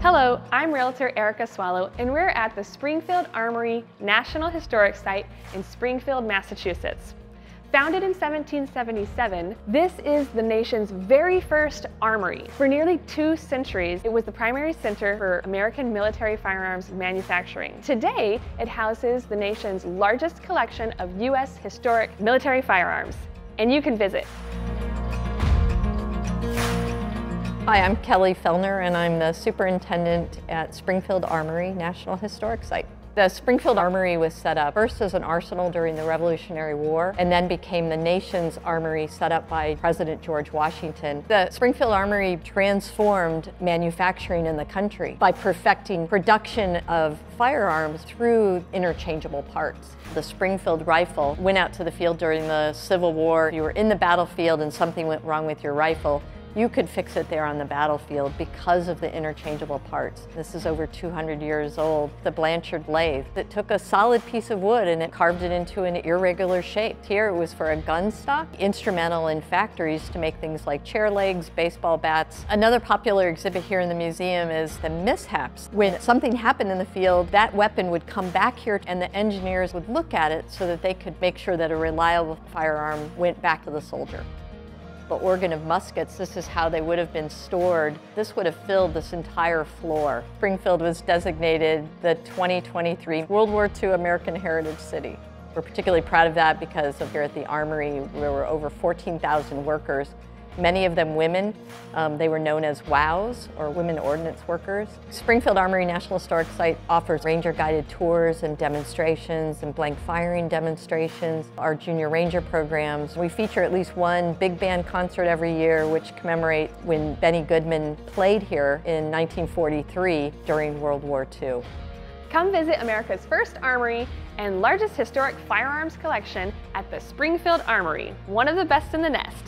Hello, I'm Realtor Erica Swallow, and we're at the Springfield Armory National Historic Site in Springfield, Massachusetts. Founded in 1777, this is the nation's very first armory. For nearly two centuries, it was the primary center for American military firearms manufacturing. Today, it houses the nation's largest collection of U.S. historic military firearms, and you can visit. Hi, I'm Kelly Fellner, and I'm the superintendent at Springfield Armory National Historic Site. The Springfield Armory was set up first as an arsenal during the Revolutionary War and then became the nation's armory set up by President George Washington. The Springfield Armory transformed manufacturing in the country by perfecting production of firearms through interchangeable parts. The Springfield rifle went out to the field during the Civil War. You were in the battlefield and something went wrong with your rifle you could fix it there on the battlefield because of the interchangeable parts. This is over 200 years old. The Blanchard lathe that took a solid piece of wood and it carved it into an irregular shape. Here it was for a gun stock, instrumental in factories to make things like chair legs, baseball bats. Another popular exhibit here in the museum is the mishaps. When something happened in the field, that weapon would come back here and the engineers would look at it so that they could make sure that a reliable firearm went back to the soldier the organ of muskets, this is how they would have been stored. This would have filled this entire floor. Springfield was designated the 2023 World War II American Heritage City. We're particularly proud of that because here at the Armory, there were over 14,000 workers many of them women. Um, they were known as WOWs, or Women Ordnance Workers. Springfield Armory National Historic Site offers ranger-guided tours and demonstrations and blank firing demonstrations, our junior ranger programs. We feature at least one big band concert every year which commemorate when Benny Goodman played here in 1943 during World War II. Come visit America's first armory and largest historic firearms collection at the Springfield Armory, one of the best in the nest.